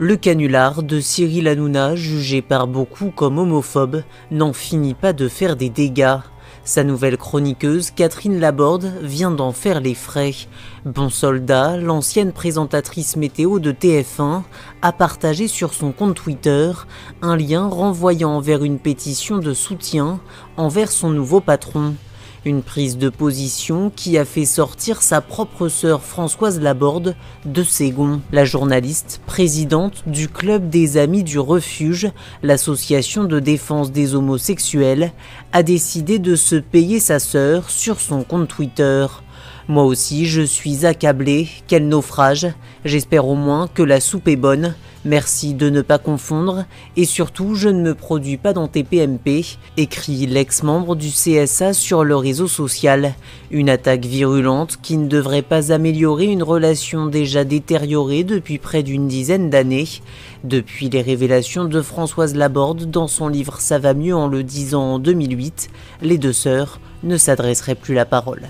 Le canular de Cyril Hanouna, jugé par beaucoup comme homophobe, n'en finit pas de faire des dégâts. Sa nouvelle chroniqueuse, Catherine Laborde, vient d'en faire les frais. Bon soldat, l'ancienne présentatrice météo de TF1, a partagé sur son compte Twitter un lien renvoyant vers une pétition de soutien envers son nouveau patron. Une prise de position qui a fait sortir sa propre sœur Françoise Laborde de Ségon. La journaliste, présidente du Club des Amis du Refuge, l'association de défense des homosexuels, a décidé de se payer sa sœur sur son compte Twitter. Moi aussi, je suis accablé. Quel naufrage. J'espère au moins que la soupe est bonne. Merci de ne pas confondre. Et surtout, je ne me produis pas dans TPMP, écrit l'ex-membre du CSA sur le réseau social. Une attaque virulente qui ne devrait pas améliorer une relation déjà détériorée depuis près d'une dizaine d'années. Depuis les révélations de Françoise Laborde dans son livre Ça va mieux en le disant en 2008, les deux sœurs ne s'adresseraient plus la parole.